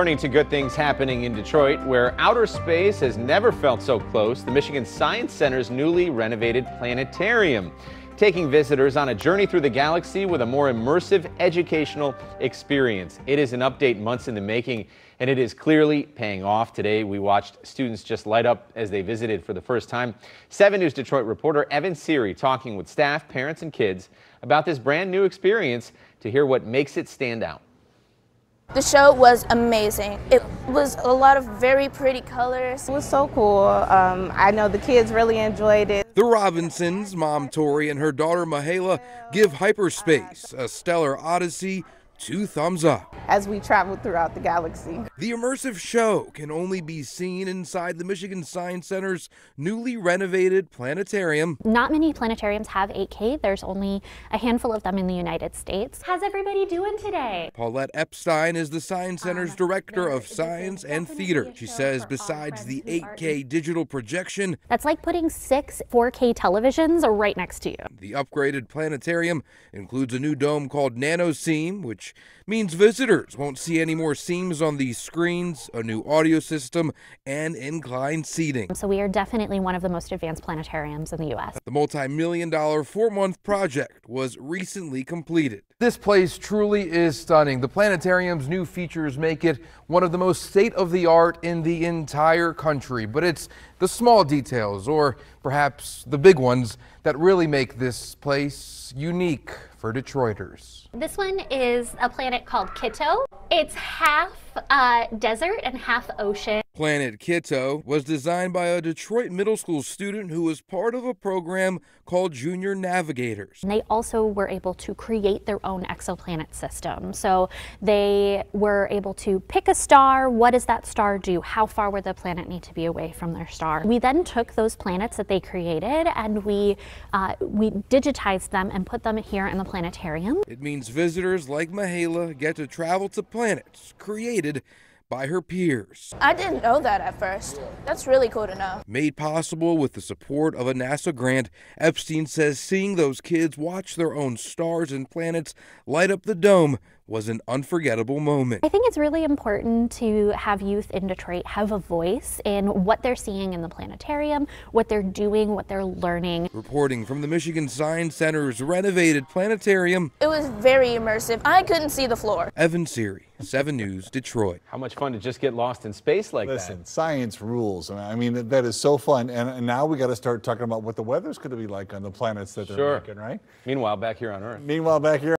Turning to good things happening in Detroit, where outer space has never felt so close, the Michigan Science Center's newly renovated planetarium. Taking visitors on a journey through the galaxy with a more immersive educational experience. It is an update months in the making, and it is clearly paying off. Today, we watched students just light up as they visited for the first time. 7 News Detroit reporter Evan Seary talking with staff, parents, and kids about this brand new experience to hear what makes it stand out. The show was amazing. It was a lot of very pretty colors. It was so cool. Um, I know the kids really enjoyed it. The Robinsons, mom Tori and her daughter Mahala, give hyperspace a stellar odyssey two thumbs up. As we travel throughout the galaxy. The immersive show can only be seen inside the Michigan Science Center's newly renovated planetarium. Not many planetariums have 8K. There's only a handful of them in the United States. How's everybody doing today? Paulette Epstein is the Science Center's um, Director of Science and Theater. She says besides the 8K digital projection, that's like putting six 4K televisions right next to you. The upgraded planetarium includes a new dome called NanoSeam, which means visitors won't see any more seams on these screens, a new audio system, and inclined seating. So we are definitely one of the most advanced planetariums in the U.S. The multi-million dollar four-month project was recently completed. This place truly is stunning. The planetarium's new features make it one of the most state-of-the-art in the entire country, but it's the small details, or perhaps the big ones, that really make this place unique for Detroiters. This one is a planet called Kitto. It's half uh, desert and half ocean. Planet Kitto was designed by a Detroit middle school student who was part of a program called Junior Navigators. And they also were able to create their own exoplanet system. So they were able to pick a star. What does that star do? How far would the planet need to be away from their star? We then took those planets that they created and we uh, we digitized them and put them here in the planetarium. It means visitors like Mahala get to travel to planets created by her peers. I didn't know that at first. That's really cool to know. Made possible with the support of a NASA grant, Epstein says seeing those kids watch their own stars and planets light up the dome was an unforgettable moment. I think it's really important to have youth in Detroit have a voice in what they're seeing in the planetarium, what they're doing, what they're learning. Reporting from the Michigan Science Center's renovated planetarium. It was very immersive. I couldn't see the floor. Evan Seary, 7 News, Detroit. How much fun to just get lost in space like Listen, that. science rules. I mean, that is so fun. And, and now we got to start talking about what the weather's going to be like on the planets that they're sure. making, right? Meanwhile, back here on Earth. Meanwhile, back here.